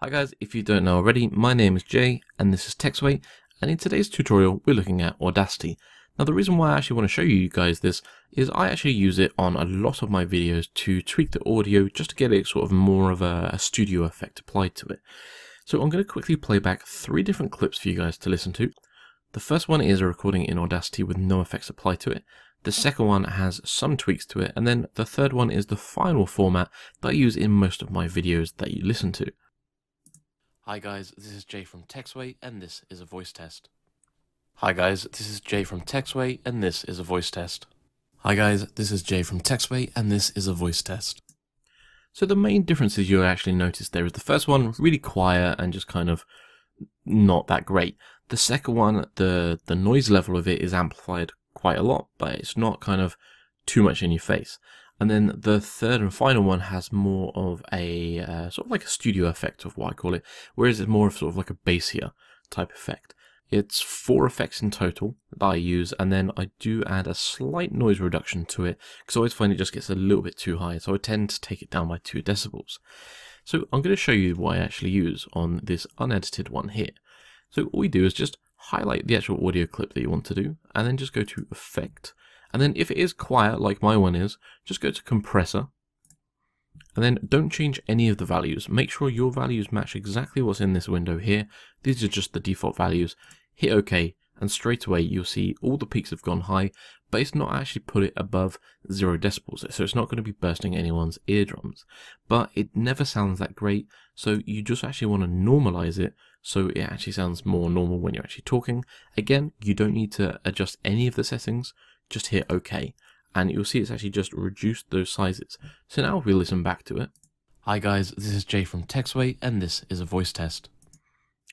Hi guys, if you don't know already, my name is Jay and this is Tech Sway and in today's tutorial we're looking at Audacity. Now the reason why I actually want to show you guys this is I actually use it on a lot of my videos to tweak the audio just to get it sort of more of a, a studio effect applied to it. So I'm going to quickly play back three different clips for you guys to listen to. The first one is a recording in Audacity with no effects applied to it. The second one has some tweaks to it, and then the third one is the final format that I use in most of my videos that you listen to. Hi guys, this is Jay from Tech Sway, and this is a voice test. Hi guys, this is Jay from Tech Sway, and this is a voice test. Hi guys, this is Jay from Tech Sway, and this is a voice test. So the main differences you'll actually notice there is the first one really quiet and just kind of not that great. The second one, the the noise level of it is amplified quite a lot, but it's not kind of too much in your face. And then the third and final one has more of a uh, sort of like a studio effect of what I call it, whereas it's more of sort of like a bassier type effect. It's four effects in total that I use, and then I do add a slight noise reduction to it because I always find it just gets a little bit too high, so I tend to take it down by two decibels. So I'm going to show you what I actually use on this unedited one here. So all we do is just highlight the actual audio clip that you want to do, and then just go to Effect. And then if it is quiet, like my one is, just go to Compressor. And then don't change any of the values. Make sure your values match exactly what's in this window here. These are just the default values. Hit OK, and straight away you'll see all the peaks have gone high, but it's not actually put it above zero decibels, so it's not going to be bursting anyone's eardrums. But it never sounds that great, so you just actually want to normalize it so it actually sounds more normal when you're actually talking. Again, you don't need to adjust any of the settings, just hit OK, and you'll see it's actually just reduced those sizes. So now if we listen back to it. Hi guys, this is Jay from Tech Sway, and this is a voice test.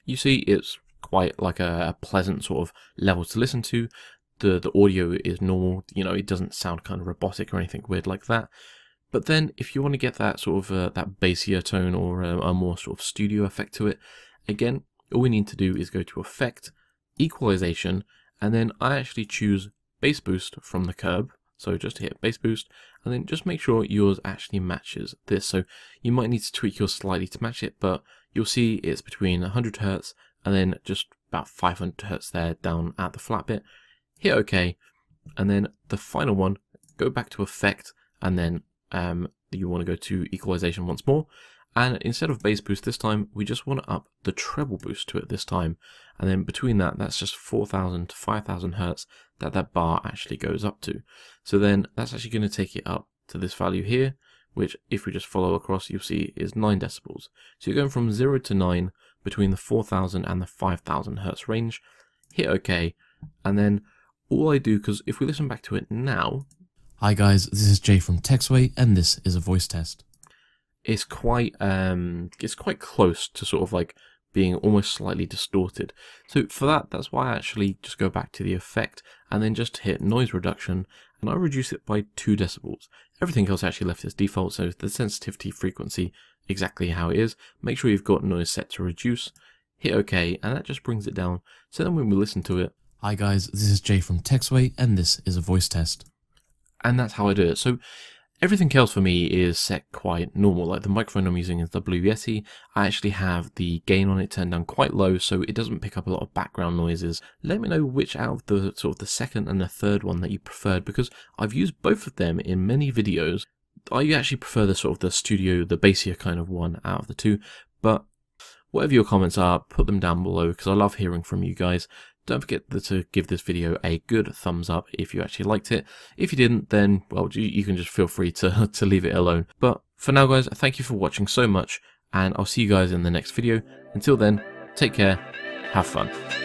You see it's quite like a, pleasant sort of level to listen to. The, the audio is normal, you know, it doesn't sound kind of robotic or anything weird like that. But then if you want to get that sort of uh, that bassier tone or a, a more sort of studio effect to it, Again, all we need to do is go to Effect, Equalization, and then I actually choose Bass Boost from the curb. So just hit bass Boost, and then just make sure yours actually matches this. So you might need to tweak yours slightly to match it, but you'll see it's between 100 Hertz and then just about 500 Hertz there down at the flat bit. Hit OK, and then the final one, go back to Effect, and then um, you want to go to Equalization once more, and instead of bass boost this time, we just want to up the treble boost to it this time. And then between that, that's just 4,000 to 5,000 hertz that that bar actually goes up to. So then that's actually going to take it up to this value here, which if we just follow across, you'll see is 9 decibels. So you're going from 0 to 9 between the 4,000 and the 5,000 hertz range. Hit OK, and then all I do, because if we listen back to it now... Hi guys, this is Jay from Tech Sway, and this is a voice test it's quite um it's quite close to sort of like being almost slightly distorted. So for that, that's why I actually just go back to the effect and then just hit noise reduction and I reduce it by 2 decibels. Everything else actually left as default, so the sensitivity frequency exactly how it is. Make sure you've got noise set to reduce, hit OK, and that just brings it down. So then when we listen to it, Hi guys, this is Jay from Tech Sway and this is a voice test. And that's how I do it. So Everything else for me is set quite normal, like the microphone I'm using is the Blue Yeti. I actually have the gain on it turned down quite low so it doesn't pick up a lot of background noises. Let me know which out of the sort of the second and the third one that you preferred because I've used both of them in many videos. I actually prefer the sort of the studio, the bassier kind of one out of the two, but whatever your comments are, put them down below because I love hearing from you guys. Don't forget to give this video a good thumbs up if you actually liked it. If you didn't, then, well, you can just feel free to, to leave it alone. But for now, guys, thank you for watching so much, and I'll see you guys in the next video. Until then, take care, have fun.